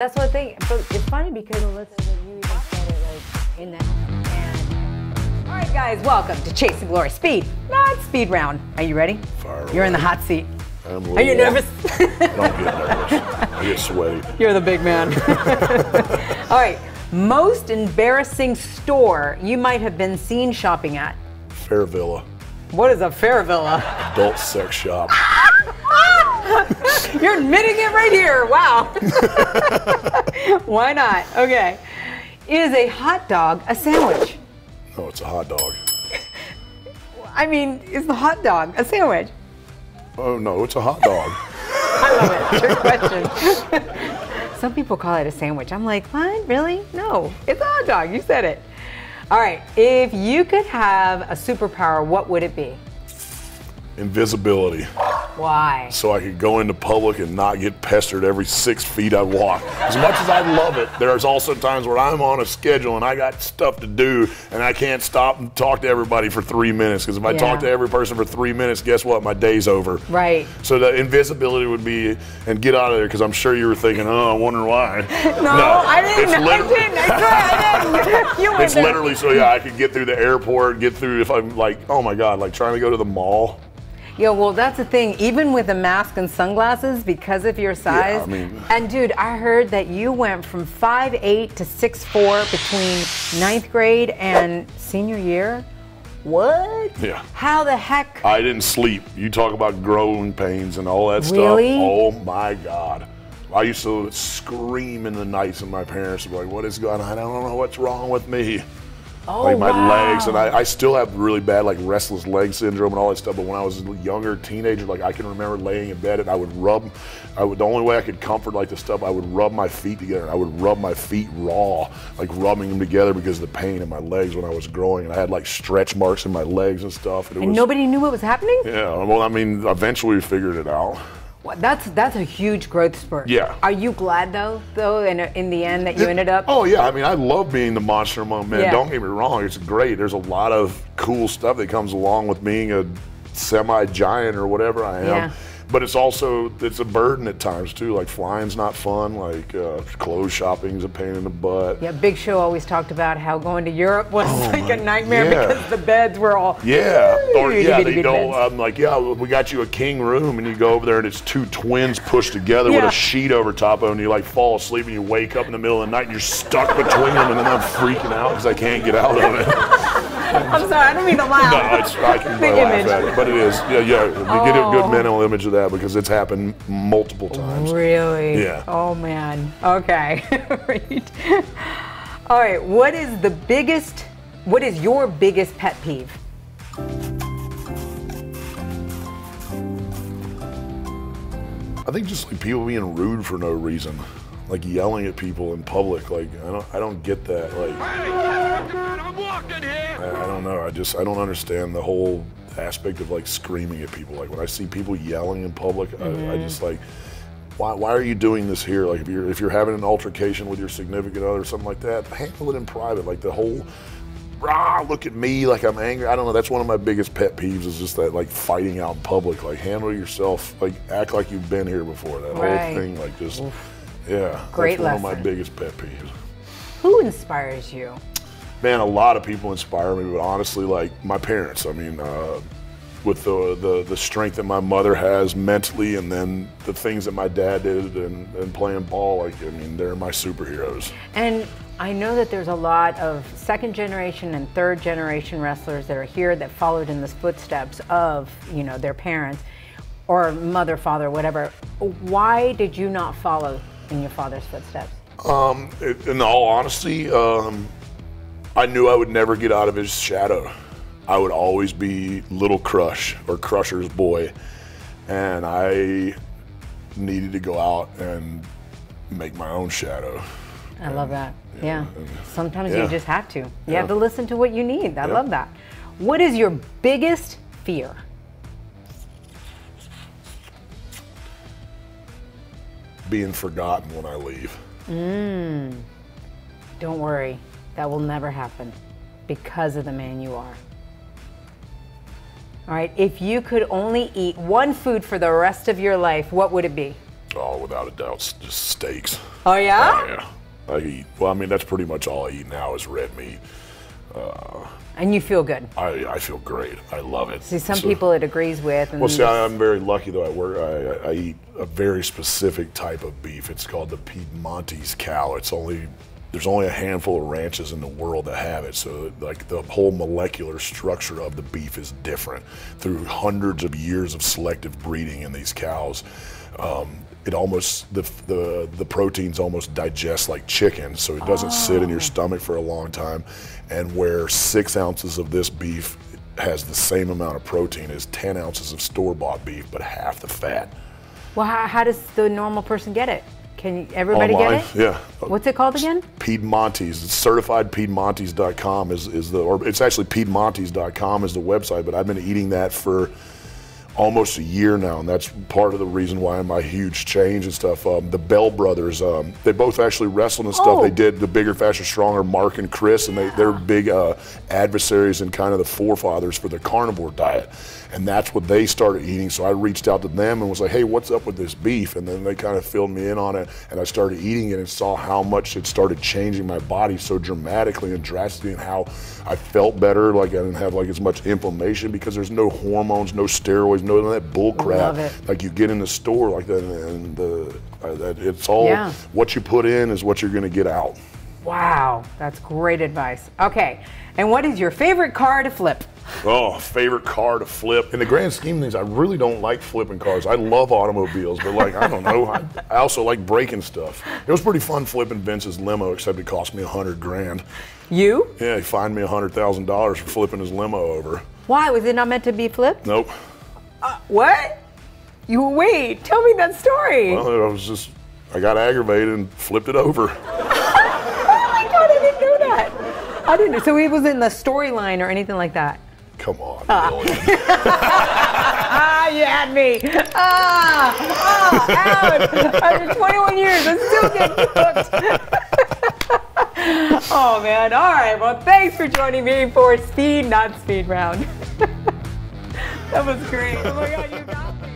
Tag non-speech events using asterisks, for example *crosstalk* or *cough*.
That's what I think. But it's funny because let's you even said it like in that. And all right, guys, welcome to Chasing Glory Speed, not Speed Round. Are you ready? Fire You're in the hot seat. I'm Are you nervous? I don't get nervous. I get sweaty. *laughs* You're the big man. *laughs* *laughs* all right. Most embarrassing store you might have been seen shopping at. Fairvilla, What is a Fairvilla? adult sex shop. *laughs* You're admitting it right here. Wow. *laughs* Why not? Okay. Is a hot dog a sandwich? No, it's a hot dog. I mean, is the hot dog a sandwich? Oh no, it's a hot dog. *laughs* I love it. Trick question. Some people call it a sandwich. I'm like, what? Really? No, it's a hot dog. You said it. All right. If you could have a superpower, what would it be? Invisibility, Why? so I could go into public and not get pestered every six feet I walk. As much as I love it, there's also times where I'm on a schedule and I got stuff to do, and I can't stop and talk to everybody for three minutes. Because if I talk to every person for three minutes, guess what? My day's over. Right. So the invisibility would be, and get out of there because I'm sure you were thinking, oh, I wonder why. *laughs* No, no, I didn't. It's I didn't. I swear I didn't. You It's there. literally so yeah, I could get through the airport, get through if I'm like, oh my god, like trying to go to the mall. Yeah, well, that's the thing. Even with a mask and sunglasses, because of your size. Yeah, I mean- and dude, I heard that you went from 5'8 to 6'4 between ninth grade and senior year. What? Yeah. How the heck? I didn't sleep. You talk about growing pains and all that Really? stuff. Oh my god. I used to scream in the nights, and my parents would be like, "What is going on? I don't know what's wrong with me." Oh, like my wow. legs, and I, I still have really bad like restless leg syndrome and all that stuff. But when I was a younger teenager, like I can remember laying in bed and I would rub. I would the only way I could comfort like the stuff I would rub my feet together. I would rub my feet raw, like rubbing them together because of the pain in my legs when I was growing, and I had like stretch marks in my legs and stuff. And, it And was, nobody knew what was happening? Yeah, well, I mean, eventually we figured it out. Well, That's that's a huge growth spurt. Yeah. Are you glad though, though, in, in the end that you ended up? Oh yeah, I mean, I love being the monster among men. Yeah. Don't get me wrong; it's great. There's a lot of cool stuff that comes along with being a semi-giant or whatever I am. Yeah. But it's also it's a burden at times too. Like flying's not fun. Like uh, clothes shopping's a pain in the butt. Yeah, Big Show always talked about how going to Europe was *laughs* like my- a nightmare yeah. because the beds were all Yeah, or yeah, they don't. I'm like, yeah, we got you a king room, and you go over there, and it's two twins pushed together with a sheet over top of them. And you like fall asleep, and you wake up in the middle of the night, and you're stuck between them, and then I'm freaking out because I can't get out of it. *laughs* I'm sorry, I don't mean to laugh. No, it's, I can laugh at it, but it is. Yeah, yeah. We get a Oh. good mental image of that because it's happened multiple times. Really? Yeah. Oh man. Okay. *laughs* right. All right. What is the biggest? What is your biggest pet peeve? I think just like people being rude for no reason, like yelling at people in public. Like I don't, I don't get that. Like I'm walking here. I, I don't know. I just I don't understand the whole aspect of like screaming at people. Like when I see people yelling in public, I, I mm-hmm. just like. Why, why are you doing this here? Like if you're if you're having an altercation with your significant other or something like that, handle it in private. Like the whole rah, look at me like I'm angry. I don't know. That's one of my biggest pet peeves is just that like fighting out in public. Like handle yourself. Like act like you've been here before. That Right. whole thing. Like just yeah. Great that's one of my biggest pet peeves. Who inspires you? Man, a lot of people inspire me, but honestly, like my parents. I mean, uh, with the, the the strength that my mother has mentally, and then the things that my dad did, and, and playing ball. Like, I mean, they're my superheroes. And I know that there's a lot of second generation and third generation wrestlers that are here that followed in the footsteps of, you know, their parents or mother, father, whatever. Why did you not follow in your father's footsteps? Um, in all honesty, um, I knew I would never get out of his shadow. I would always be Little Crush or Crusher's boy, and I needed to go out and make my own shadow. I love that. Yeah. Sometimes Yeah. you just have to. You Yeah. have to listen to what you need. I Yeah. love that. What is your biggest fear? Being forgotten when I leave. Mmm. Don't worry. That will never happen because of the man you are. All right. If you could only eat one food for the rest of your life, what would it be? Oh, without a doubt, just steaks. Oh yeah. Oh, yeah, I eat. Well, I mean, that's pretty much all I eat now is red meat. Uh, and you feel good. I, I feel great. I love it. See, some So- people it agrees with. And Well, see, I, I'm very lucky though. I work. I, I eat a very specific type of beef. It's called the Piedmontese cow. It's only there's only a handful of ranches in the world that have it. So like the whole molecular structure of the beef is different through hundreds of years of selective breeding in these cows. Um, it almost the, the the proteins almost digest like chicken, so it doesn't sit in your stomach for a long time. And where six ounces of this beef has the same amount of protein as 10 ounces of store-bought beef, but half the fat. Well, how, how does the normal person get it? Can everybody Online, get it? yeah. What's it called again? Piedmontese. It's certifiedpiedmontese.com is, is the, or it's actually piedmontese.com is the website, but I've been eating that for almost a year now, and that's part of the reason why my huge change and stuff. Um, the Bell brothers, um, they both actually wrestled and stuff. Oh. They did the bigger, faster, stronger. Mark and Chris, and they, they're big uh, adversaries and kind of the forefathers for the carnivore diet. And that's what they started eating. So I reached out to them and was like, "Hey, what's up with this beef?" And then they kind of filled me in on it, and I started eating it and saw how much it started changing my body so dramatically and drastically, and how I felt better. Like I didn't have like as much inflammation because there's no hormones, no steroids, none of that bull crap Love it. like you get in the store like that, and the uh, that it's all Yeah. what you put in is what you're going to get out. Wow, that's great advice. Okay, and what is your favorite car to flip? Oh, favorite car to flip. In the grand scheme of things, I really don't like flipping cars. I love automobiles, but like I don't know. I, I also like breaking stuff. It was pretty fun flipping Vince's limo, except it cost me a hundred grand. You? Yeah, he fined me a hundred thousand dollars for flipping his limo over. Why was it not meant to be flipped? Nope. What? You wait. Tell me that story. Well, I was just I got aggravated and flipped it over. *laughs* oh my god, I didn't know that. I didn't. know. So it was in the storyline or anything like that. Come on, Lilian. *laughs* Ah, you had me. Ah, ah, out. After 21 years, I'm still getting cooked. *laughs* oh man. All right. Well, thanks for joining me for Speed Not Speed Round. That was great. oh my god, you got me.